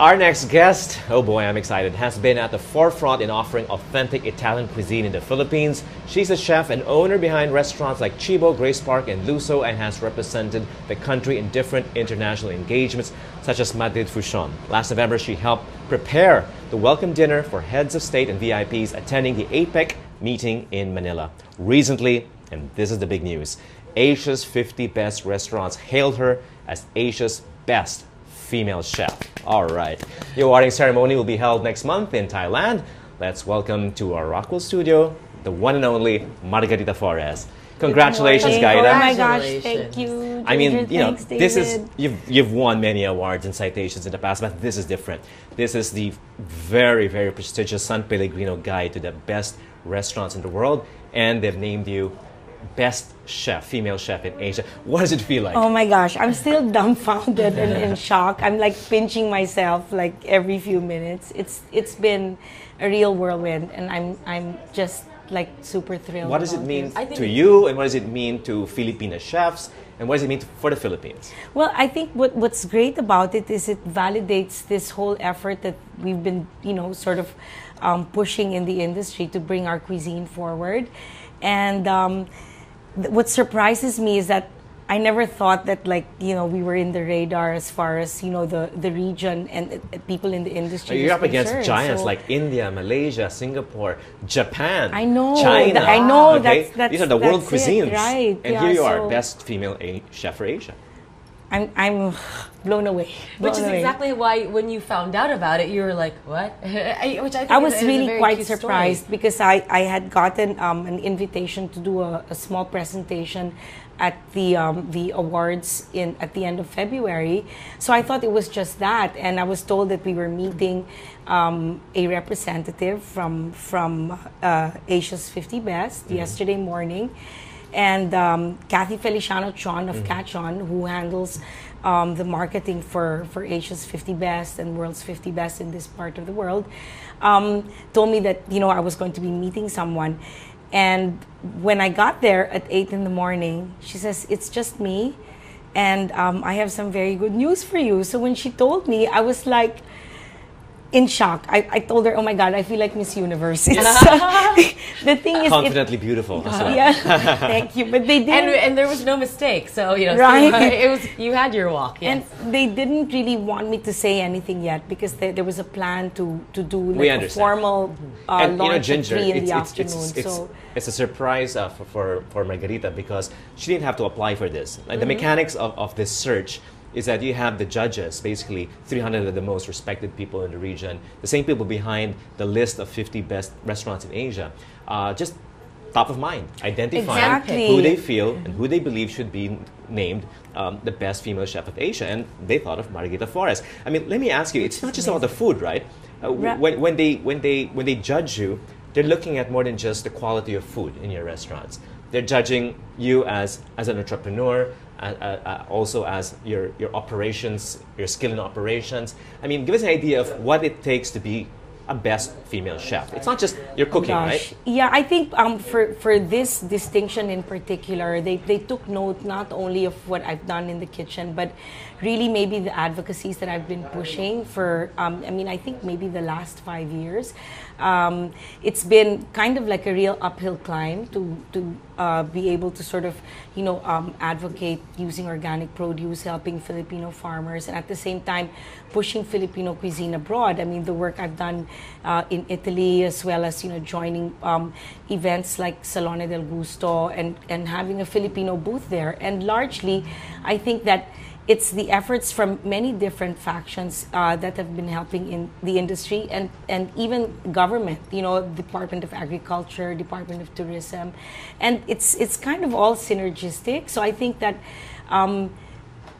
Our next guest, oh boy, I'm excited, has been at the forefront in offering authentic Italian cuisine in the Philippines. She's a chef and owner behind restaurants like Cibo, Grace Park, and Lusso, and has represented the country in different international engagements, such as Madrid Fusion. Last November, she helped prepare the welcome dinner for heads of state and VIPs attending the APEC meeting in Manila. Recently, and this is the big news, Asia's 50 best restaurants hailed her as Asia's best female chef. All right. The awarding ceremony will be held next month in Thailand. Let's welcome to our Rockwell studio the one and only Margarita Fores. Congratulations, Oh my gosh, thank you. I mean, Ginger. you know, Thanks, this is you've you've won many awards and citations in the past, but this is different. This is the very very prestigious San Pellegrino Guide to the best restaurants in the world, and they've named you best chef, female chef in Asia. What does it feel like? Oh my gosh, I'm still dumbfounded and in shock. I'm like pinching myself like every few minutes. It's it's been a real whirlwind, and I'm I'm just like super thrilled. what does it mean this. To you, and what does it mean to Filipino chefs, and what does it mean to, for the Philippines? Well, I think what, what's great about it is it validates this whole effort that we've been, you know, sort of um, pushing in the industry to bring our cuisine forward. And um, what surprises me is that I never thought that, like, you know, we were in the radar as far as, you know, the, the region and uh, people in the industry. You're up against concerned. giants So- like India, Malaysia, Singapore, Japan. I know, China. that- I know, Okay? that's- that's- These are the world that's it, cuisines, right, And yeah, here you are, so- best female a- chef for Asia. I'm, I'm blown away. Which is away. exactly why when you found out about it, you were like, "What?" I- Which I I was really quite cute story. surprised because I, I had gotten um, an invitation to do a, a small presentation at the um, the awards in at the end of February. So I thought it was just that, and I was told that we were meeting um, a representative from from uh, Asia's 50 Best yesterday morning, and um, Cathy Feliciano Chon of CatchOn, who handles um, the marketing for, for Asia's 50 Best and World's 50 Best in this part of the world, um, told me that you know I was going to be meeting someone. And when I got there at 8 in the morning, she says, It's just me, and um, I have some very good news for you. So when she told me, I was like, in shock. I, I told her, oh my God, I feel like Miss Universe. It's, the thing is, it, Confidently beautiful as well. yeah, thank you. But they didn't. and and there was no mistake. So you know, so Right. it was you had your walk. Yes. And they didn't really want me to say anything yet because there, there was a plan to, to do We like a understand. formal uh, and you know, launch at Ginger, three in it's, the it's, afternoon. it's, it's, so it's a surprise uh, for, for, for Margarita because she didn't have to apply for this. Like, Mm-hmm. The mechanics of, of this search is that you have the judges, basically 300 of the most respected people in the region, the same people behind the list of 50 best restaurants in Asia, uh, just top of mind, identifying Exactly. who they feel and who they believe should be named um, the best female chef of Asia. And they thought of Margarita Fores. I mean, let me ask you, it's not just about the food, right? Uh, when, when, they, when, they, when they judge you, they're looking at more than just the quality of food in your restaurants. They're judging you as, as an entrepreneur, uh, also as your, your operations, your skill in operations. I mean, give us an idea of what it takes to be a best female chef. It's not just your cooking, Gosh. right? Yeah, I think um, for, for this distinction in particular, they, they took note not only of what I've done in the kitchen, but really maybe the advocacies that I've been pushing for, um, I mean, I think maybe the last five years. Um, it's been kind of like a real uphill climb to, to uh, be able to sort of, you know, um, advocate using organic produce, helping Filipino farmers, and at the same time pushing Filipino cuisine abroad. I mean, the work I've done uh, in Italy, as well as you know, joining um, events like Salone del Gusto and and having a Filipino booth there. And largely, I think that it's the efforts from many different factions uh, that have been helping in the industry and, and even government, you know, Department of Agriculture, Department of Tourism, and it's it's kind of all synergistic. So I think that. Um,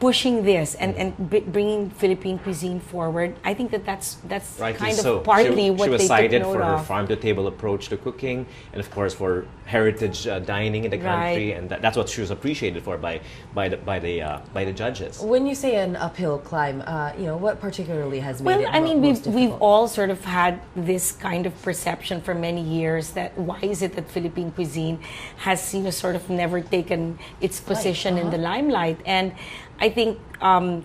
pushing this and, and b- bringing Philippine cuisine forward, I think that that's that's Rightly kind of so. partly she, what she was they cited took note for her farm to table approach to cooking, and of course for heritage uh, dining in the country, Right. and that, that's what she was appreciated for by by the by the uh, by the judges. when you say an uphill climb, uh, you know what particularly has made Well, it I mean, most we've, we've all sort of had this kind of perception for many years that why is it that Philippine cuisine has, you know, sort of never taken its position in the limelight? And I think um,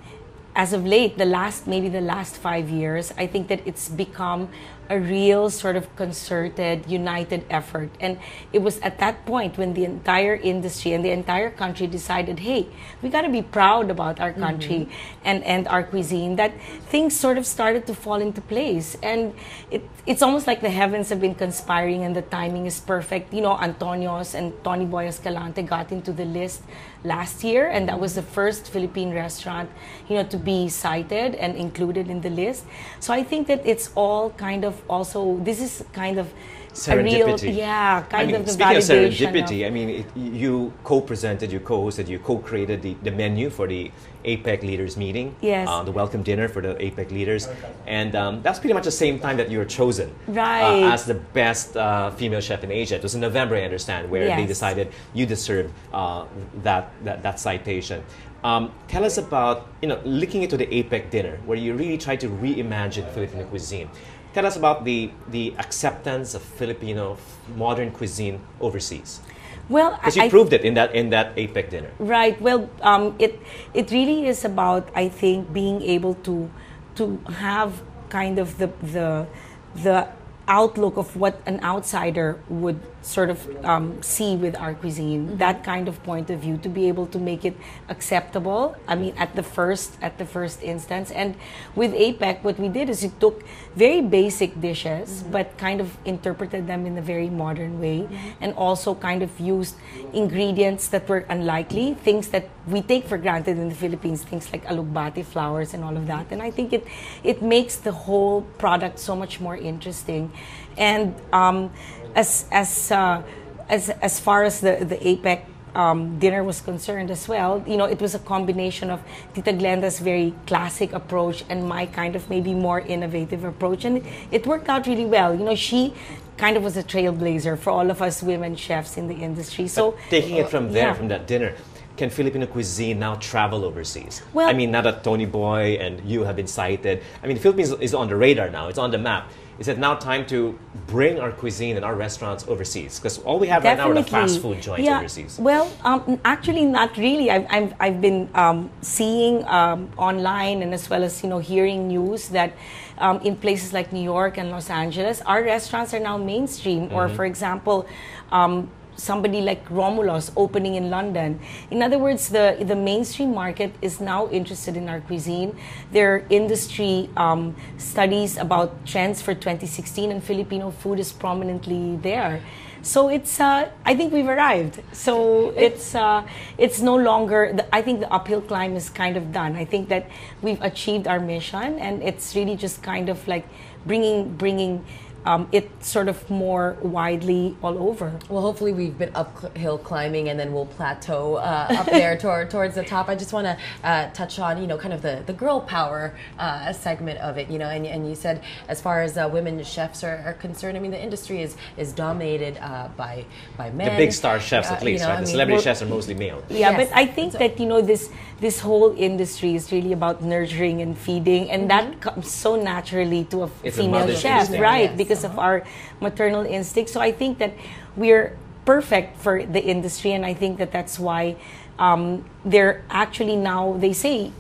as of late, the last maybe the last five years, I think that it's become a real sort of concerted, united effort. And it was at that point when the entire industry and the entire country decided, hey, we got to be proud about our country mm-hmm. and, and our cuisine, that things sort of started to fall into place. And it, it's almost like the heavens have been conspiring and the timing is perfect. You know, Antonio's and Tony Boy Escalante got into the list last year, and that was the first Philippine restaurant, you know, to be cited and included in the list. So I think that it's all kind of also this is kind of serendipity. Real, yeah, kind I mean, of the speaking of serendipity, of I mean, it, you co-presented, you co-hosted, you co-created the, the menu for the APEC leaders meeting. Yes. Uh, the welcome dinner for the APEC leaders, and um, that's pretty much the same time that you were chosen right. uh, as the best uh, female chef in Asia. It was in November, I understand, where yes. they decided you deserved uh, that, that that citation. Um, tell us about you know looking into the APEC dinner, where you really try to reimagine Filipino cuisine. Tell us about the, the acceptance of Filipino modern cuisine overseas. Well, because you I, proved it in that in that APEC dinner. Right. Well, um, it it really is about I think being able to to have kind of the the the outlook of what an outsider would sort of um, see with our cuisine mm-hmm. that kind of point of view to be able to make it acceptable i mean at the first at the first instance and with apec what we did is we took very basic dishes mm-hmm. but kind of interpreted them in a very modern way mm-hmm. and also kind of used ingredients that were unlikely things that we take for granted in the philippines things like alugbati flowers and all of that and i think it it makes the whole product so much more interesting and um, as as uh, as as far as the the APEC um, dinner was concerned as well, you know, it was a combination of Tita Glenda's very classic approach and my kind of maybe more innovative approach, and it worked out really well. You know, she kind of was a trailblazer for all of us women chefs in the industry. So but taking it from there, yeah. from that dinner, can Filipino cuisine now travel overseas? Well, I mean, now that Tony Boy and you have been cited, I mean, the Philippines is on the radar now. It's on the map is it now time to bring our cuisine and our restaurants overseas? Because all we have Definitely. right now are the fast food joints yeah. overseas. Well, um, actually, not really. I've, I've, I've been um, seeing um, online and as well as you know hearing news that um, in places like New York and Los Angeles, our restaurants are now mainstream. Mm-hmm. Or, for example, um, somebody like Romulo's opening in London. In other words, the, the mainstream market is now interested in our cuisine. There are industry um, studies about trends for 2016, and Filipino food is prominently there. So it's, uh, I think we've arrived. So it's, uh, it's no longer, the, I think the uphill climb is kind of done. I think that we've achieved our mission, and it's really just kind of like bringing, bringing um, it sort of more widely all over. Well, hopefully we've been uphill climbing and then we'll plateau uh, up there toward, towards the top. I just want to uh, touch on, you know, kind of the, the girl power uh, segment of it, you know, and, and you said as far as uh, women chefs are, are, concerned, I mean, the industry is, is dominated uh, by, by men. The big star chefs at uh, least, you know, right? I the mean, celebrity chefs are mostly male. Yeah, yes. but I think so, that, you know, this, this whole industry is really about nurturing and feeding, and mm-hmm. that comes so naturally to a it's female a chef, right? Yes. Because because of our maternal instinct. So I think that we're perfect for the industry, and I think that that's why um, they're actually now they say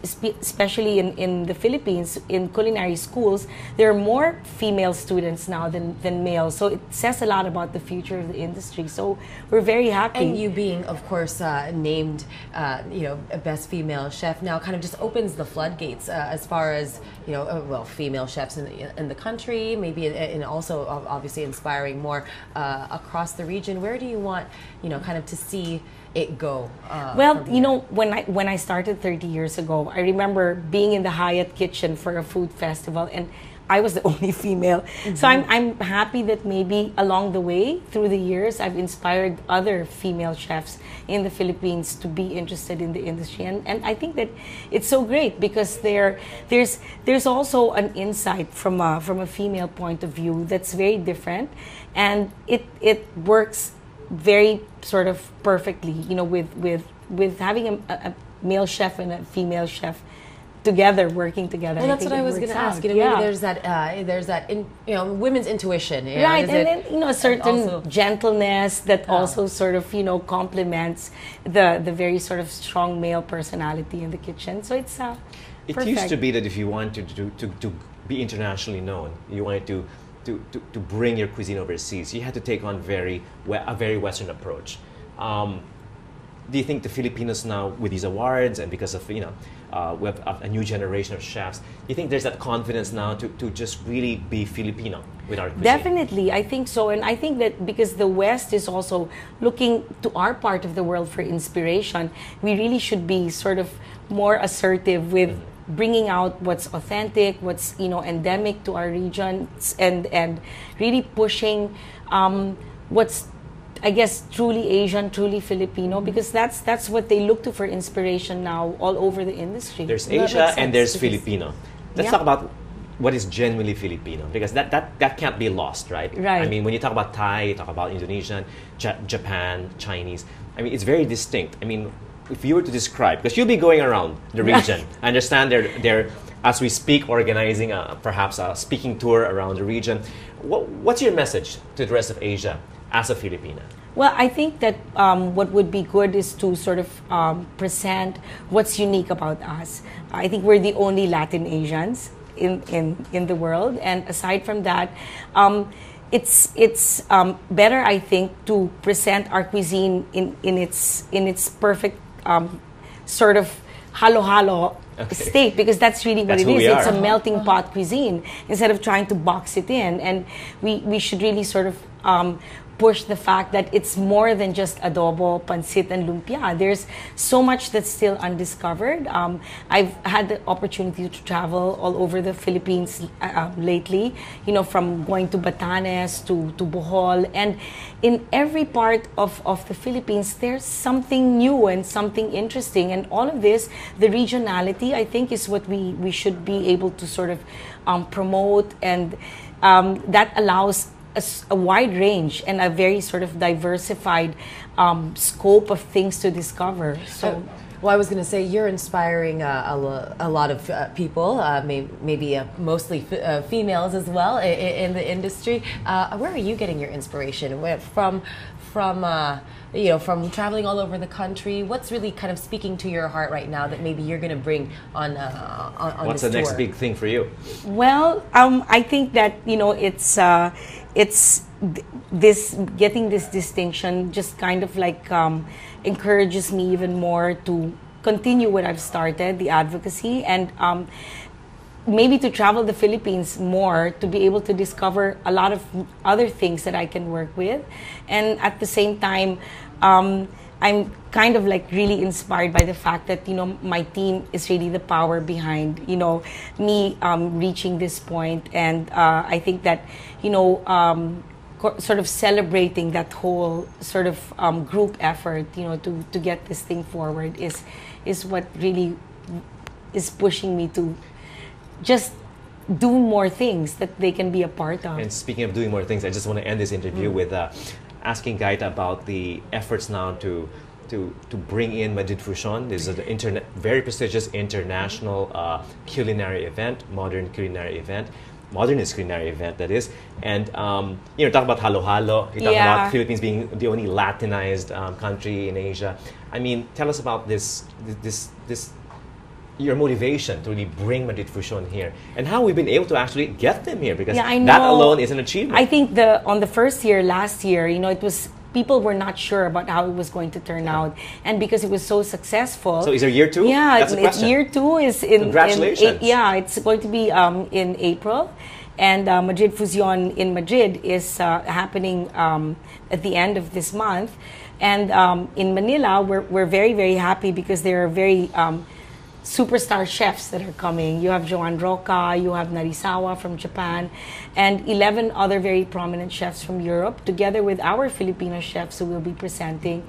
especially in, in the philippines in culinary schools there are more female students now than, than males so it says a lot about the future of the industry. So we're very happy. And you being of course uh, named uh, you know best female chef now kind of just opens the floodgates uh, as far as you know uh, well female chefs in the, in the country maybe and also obviously inspiring more uh, across the region. Where do you want you know kind of to see it go? Uh, well, you know, when I when I started 30 years ago, I remember being in the Hyatt kitchen for a food festival, and I was the only female. Mm-hmm. So I'm I'm happy that maybe along the way through the years I've inspired other female chefs in the Philippines to be interested in the industry and, and I think that it's so great because there there's there's also an insight from a from a female point of view that's very different and it it works very sort of perfectly, you know, with with with having a, a male chef and a female chef together, working together. Well, that's what I was going to ask. You know, yeah. maybe there's that, uh, there's that, in, you know, women's intuition, you know, right? And then you know, a certain also, gentleness that also sort of you know complements the the very sort of strong male personality in the kitchen. So it's uh, It Perfect. used to be that if you wanted to, to, to be internationally known, you wanted to, to, to, to bring your cuisine overseas, you had to take on very a very Western approach. Um, do you think the Filipinos now, with these awards and because of you know, uh, we have a, a new generation of chefs, do you think there's that confidence now to, to just really be Filipino with our cuisine? Definitely, I think so, and I think that because the West is also looking to our part of the world for inspiration, we really should be sort of more assertive with bringing out what's authentic, what's you know endemic to our regions, and and really pushing um, what's I guess truly Asian, truly Filipino, because that's that's what they look to for inspiration now all over the industry. There's Asia and there's Filipino. Let's Yeah. talk about what is genuinely Filipino because that, that, that can't be lost, right? Right. I mean, when you talk about Thai, you talk about Indonesian, Ja- Japan, Chinese. I mean, it's very distinct. I mean, if you were to describe, because you'll be going around the region, I understand they're, they're as we speak, organizing a, perhaps a speaking tour around the region. What, what's your message to the rest of Asia as a Filipina? Well, I think that um, what would be good is to sort of um, present what's unique about us. I think we're the only Latin Asians in, in, in the world, and aside from that, um, it's it's um, better, I think, to present our cuisine in, in its in its perfect um, sort of halo halo Okay. state because that's really what That's it who is. we It's a melting pot cuisine instead of trying to box it in. And we, we should really sort of um, push the fact that it's more than just adobo, pancit, and lumpia. There's so much that's still undiscovered. Um, I've had the opportunity to travel all over the Philippines uh, uh, lately, you know, from going to Batanes to, to Bohol. And in every part of, of the Philippines, there's something new and something interesting. And all of this, the regionality, I think, is what we, we should be able to sort of um, promote. And um, that allows a, s- a wide range and a very sort of diversified um, scope of things to discover. So. Well, I was going to say you're inspiring uh, a, lo- a lot of uh, people, uh, may- maybe uh, mostly f- uh, females as well in, in the industry. Uh, where are you getting your inspiration Where, from? From uh, you know, from traveling all over the country, what's really kind of speaking to your heart right now that maybe you're going to bring on uh, on, on What's the this next big thing for you? Well, um, I think that you know it's uh, it's this getting this distinction just kind of like um, encourages me even more to continue what I've started, the advocacy, and um, maybe to travel the Philippines more to be able to discover a lot of other things that I can work with, and at the same time. Um, I'm kind of like really inspired by the fact that you know my team is really the power behind you know me um, reaching this point, and uh, I think that you know um, co- sort of celebrating that whole sort of um, group effort, you know, to to get this thing forward is is what really is pushing me to just do more things that they can be a part of. And speaking of doing more things, I just want to end this interview with uh, asking Gaita about the efforts now to to to bring in Madrid Fusion. This is an internet, very prestigious international uh, culinary event, modern culinary event. Modernist culinary event, that is, and um, you know, talk about halo halo. You talk Yeah. about Philippines being the only Latinized um, country in Asia. I mean, tell us about this, this, this your motivation to really bring Madrid Fusion here and how we've been able to actually get them here because Yeah, I that alone is an achievement. I think the on the first year last year, you know, it was people were not sure about how it was going to turn out, and because it was so successful. So is there year two? Yeah, That's it's- year two is in. in Congratulations. A- yeah, it's going to be um, in April, and uh, Madrid Fusion in Madrid is uh, happening um, at the end of this month, and um, in Manila we're we're very very happy because there are very um, superstar chefs that are coming. You have Joan Roca, you have Narisawa from Japan, and 11 other very prominent chefs from Europe, together with our Filipino chefs who will be presenting.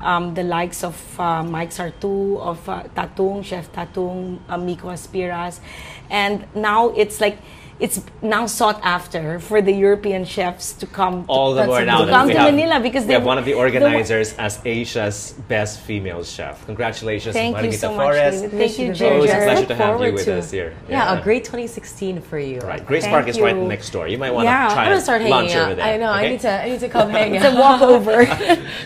Um, the likes of uh, Myke Sarthou, of uh, Tatung, Chef Tatung, uh, Miko Aspiras. And now it's like, it's now sought after for the European chefs to come all the That's more now to come to have, Manila because they- have one of the the- organizers as Asia's best female chef. Congratulations, Thank you Margarita so much, Fores. David. Wish Thank you, the Oh, it's a pleasure to have you with to- us here. Yeah, a great 2016 for you. Right, Grace Thank Park is right next door. You might want to I'm try I'm gonna and start lunch hanging out. over there. I know. I need to. I need to come hang It's a out. walkover.